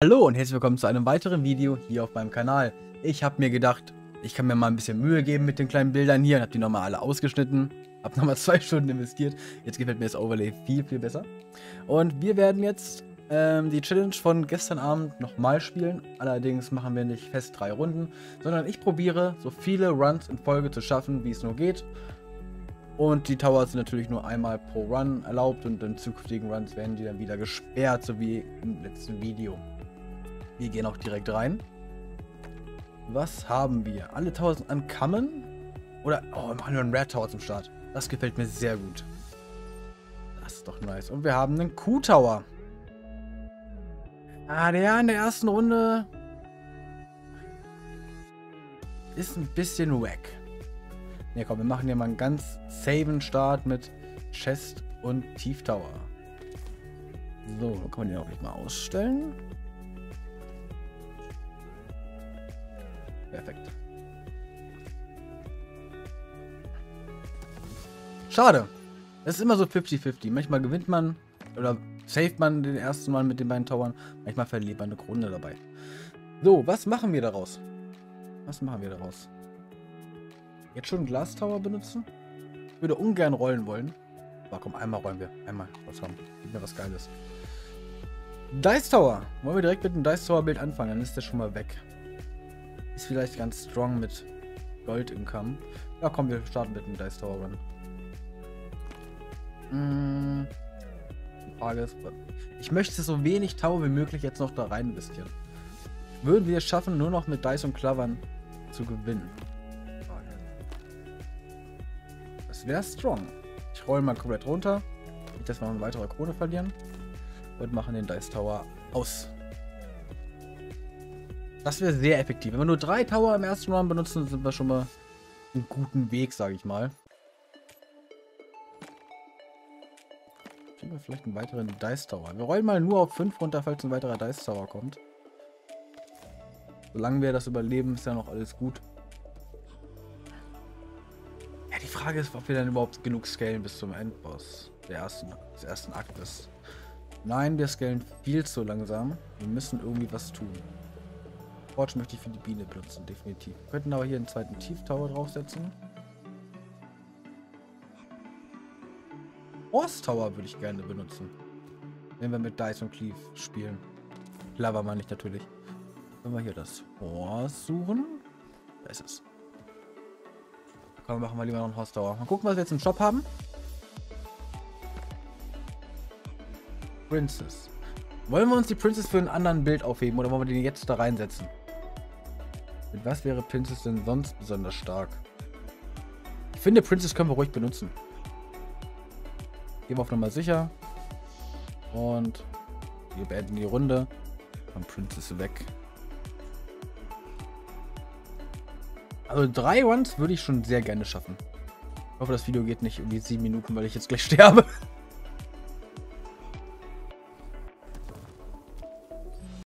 Hallo und herzlich willkommen zu einem weiteren Video hier auf meinem Kanal. Ich habe mir gedacht, ich kann mir mal ein bisschen Mühe geben mit den kleinen Bildern hier. Habe die nochmal alle ausgeschnitten. Habe nochmal zwei Stunden investiert. Jetzt gefällt mir das Overlay viel, viel besser. Und wir werden jetzt ähm, die Challenge von gestern Abend nochmal spielen. Allerdings machen wir nicht fest drei Runden, sondern ich probiere so viele Runs in Folge zu schaffen, wie es nur geht. Und die Towers sind natürlich nur einmal pro Run erlaubt und in zukünftigen Runs werden die dann wieder gesperrt, so wie im letzten Video. Wir gehen auch direkt rein. Was haben wir? Alle 1000 an Common? Oder, oh, wir machen nur einen Red Tower zum Start. Das gefällt mir sehr gut. Das ist doch nice. Und wir haben einen Q-Tower. Ah, der in der ersten Runde ist ein bisschen wack. Ne, komm, wir machen hier mal einen ganz saven Start mit Chest und Tieftower. So, kann man den auch nicht mal ausstellen. Perfekt. Schade. Es ist immer so 50-50. Manchmal gewinnt man oder saved man den ersten Mal mit den beiden Towern. Manchmal verliert man eine Krone dabei. So, was machen wir daraus? Was machen wir daraus? Jetzt schon Glas Tower benutzen? Ich würde ungern rollen wollen. Aber komm, einmal rollen wir. Einmal. Was haben? Gib mir was Geiles. Dice Tower. Wollen wir direkt mit dem Dice Tower Bild anfangen? Dann ist der schon mal weg. Ist vielleicht ganz strong mit Gold im Kamm. Ja, komm, wir starten mit dem Dice Tower Run. Mmh. Ich möchte so wenig Tower wie möglich jetzt noch da rein investieren. Würden wir es schaffen, nur noch mit Dice und Clavern zu gewinnen? Das wäre strong. Ich roll mal komplett runter. Nicht, dass wir eine weitere Krone verlieren. Und machen den Dice Tower aus. Das wäre sehr effektiv. Wenn wir nur drei Tower im ersten Run benutzen, sind wir schon mal einen guten Weg, sage ich mal. Kriegen wir vielleicht einen weiteren Dice Tower. Wir rollen mal nur auf 5 runter, falls ein weiterer Dice Tower kommt. Solange wir das überleben, ist ja noch alles gut. Ja, die Frage ist, ob wir dann überhaupt genug scalen bis zum Endboss der ersten, des ersten Aktes. Nein, wir scalen viel zu langsam. Wir müssen irgendwie was tun. Forge möchte ich für die Biene benutzen, definitiv. Wir könnten aber hier einen zweiten Tieftower draufsetzen. Horse Tower würde ich gerne benutzen. Wenn wir mit Dice und Cleave spielen. Lava meine ich natürlich. Wenn wir hier das Horse suchen. Da ist es. Komm, machen wir lieber noch einen Horse Tower. Mal gucken, was wir jetzt im Shop haben. Princess. Wollen wir uns die Princess für ein anderen Bild aufheben oder wollen wir den jetzt da reinsetzen? Mit was wäre Princess denn sonst besonders stark? Ich finde, Princess können wir ruhig benutzen. Gehen wir auf Nummer sicher. Und wir beenden die Runde. Von Princess weg. Also drei Runs würde ich schon sehr gerne schaffen. Ich hoffe, das Video geht nicht irgendwie sieben Minuten, weil ich jetzt gleich sterbe.